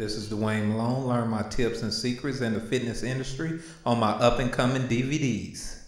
This is Dewayne Malone. Learn my tips and secrets in the fitness industry on my up and coming DVDs.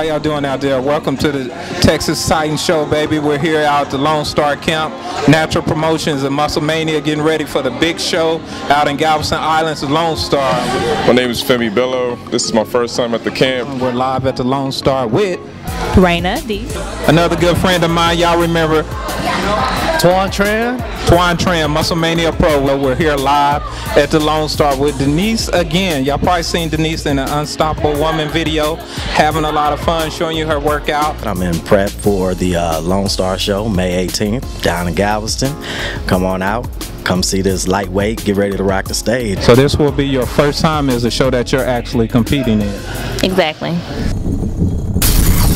How y'all doing out there? Welcome to the Texas Titan Show, baby. We're here out at the Lone Star Camp, Natural Promotions and Musclemania, getting ready for the big show out in Galveston Islands, the Lone Star. My name is Femi Bello. This is my first time at the camp. We're live at the Lone Star with Raina D. another good friend of mine. Y'all remember Twan Tran. Twan Tran, Musclemania Pro. Well, we're here live at the Lone Star with Denise again. Y'all probably seen Denise in an Unstoppable Woman video, having a lot of fun showing you her workout. I'm in prep for the uh, Lone Star Show May 18th down in Galveston. Come on out. Come see this lightweight. Get ready to rock the stage. So this will be your first time as a show that you're actually competing in. Exactly.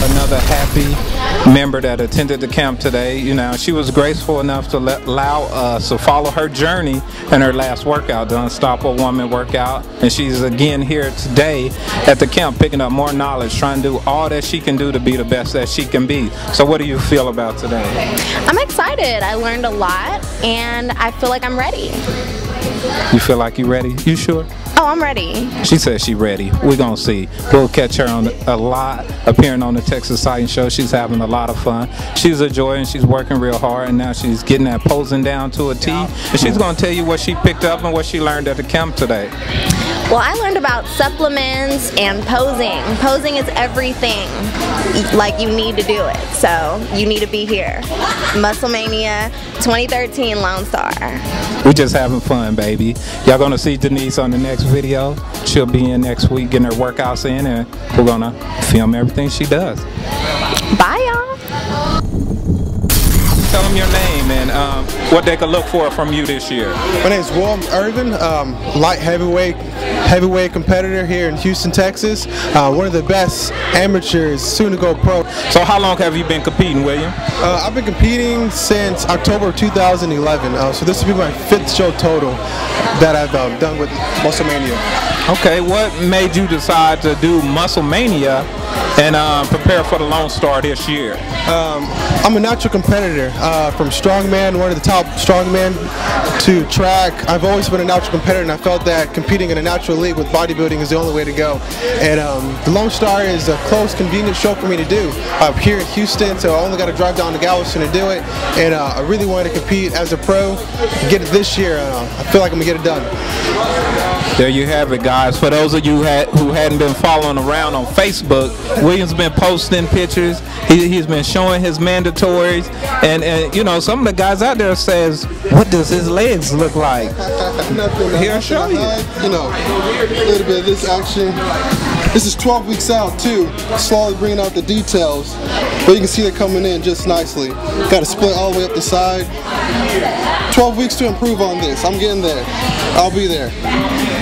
Another happy member that attended the camp today. You know, she was graceful enough to let, allow us to follow her journey and her last workout, the Unstoppable Woman workout. And she's again here today at the camp picking up more knowledge, trying to do all that she can do to be the best that she can be. So what do you feel about today? I'm excited. I learned a lot and I feel like I'm ready. You feel like you ready? You sure? Oh, I'm ready. She says she ready. We're gonna see. We'll catch her on a lot appearing on the Texas Titan Show. She's having a lot of fun. She's a joy and she's working real hard. And now she's getting that posing down to a T. And she's gonna tell you what she picked up and what she learned at the camp today. Well, I learned about supplements and posing. Posing is everything. Like you need to do it. So you need to be here. Musclemania 2013 Lone Star. We just having fun, baby. Y'all gonna see Denise on the next video. She'll be in next week getting her workouts in, and we're gonna film everything she does. Bye, y'all. Tell them your name and um, what they can look for from you this year. My name is Will Irvin, um, light heavyweight heavyweight competitor here in Houston, Texas. Uh, one of the best amateurs, soon to go pro. So how long have you been competing, William? Uh, I've been competing since October of 2011, uh, so this will be my fifth show total that I've um, done with Musclemania. Okay, what made you decide to do Musclemania and um, prepare for the Lone Star this year? Um, I'm a natural competitor uh, from strongman, one of the top strongman, to track. I've always been a natural competitor, and I felt that competing in a natural league with bodybuilding is the only way to go. And um, the Lone Star is a close, convenient show for me to do. I'm here in Houston, so I only got to drive down to Galveston to do it. And uh, I really wanted to compete as a pro, get it this year. Uh, I feel like I'm gonna get it done. There you have it, guys. For those of you had, who hadn't been following around on Facebook, William's been posting pictures. He, he's been showing his mandatories, and, and you know some of the guys out there says, "What does his legs look like?" Nothing. Here, I'll show you. You know, a little bit of this action. This is 12 weeks out too, slowly bringing out the details. But you can see it coming in just nicely. Got to split all the way up the side. 12 weeks to improve on this. I'm getting there. I'll be there.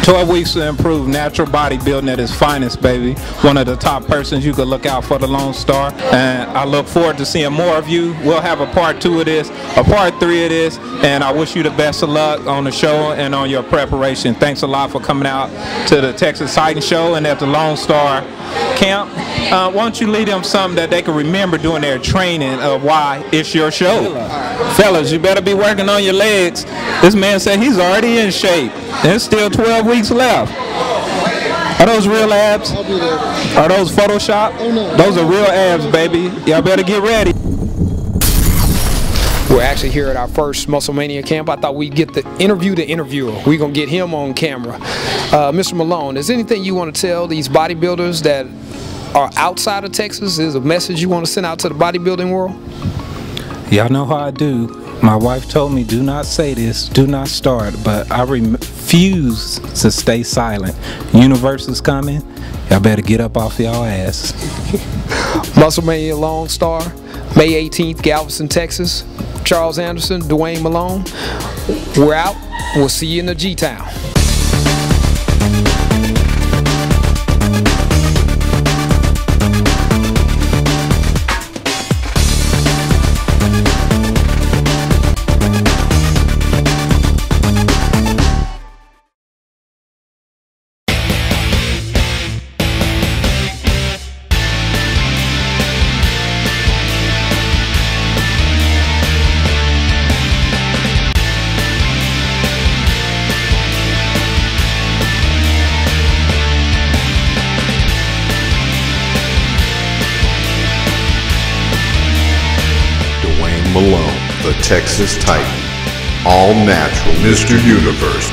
12 weeks to improve natural bodybuilding at its finest, baby. One of the top persons you could look out for the Lone Star. And I look forward to seeing more of you. We'll have a part two of this, a part three of this, and I wish you the best of luck on the show and on your preparation. Thanks a lot for coming out to the Texas Titan Show and at the Lone Star camp. Uh, why don't you lead them something that they can remember during their training of why it's your show? Fellas, you better be working on your legs. This man said he's already in shape. There's still 12 weeks left. Are those real abs? I'll be there. Are those Photoshop? Those are real abs, baby. Y'all better get ready. We're actually here at our first Musclemania camp. I thought we'd get the interview the interviewer. We're gonna get him on camera. Uh, Mr. Malone, is there anything you want to tell these bodybuilders that are outside of Texas? Is a message you want to send out to the bodybuilding world? Y'all know how I do. My wife told me, do not say this, do not start, but I refuse to stay silent. Universe is coming. Y'all better get up off y'all ass. Musclemania Lone Star, May 18th, Galveston, Texas. Charles Anderson, Dewayne Malone. We're out. We'll see you in the G Town. Malone, the Texas Titan, all natural Mr. Universe,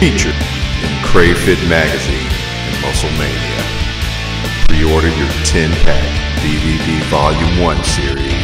featured in Crayfit Magazine and Musclemania. Pre-order your 10-pack DVD Volume 1 series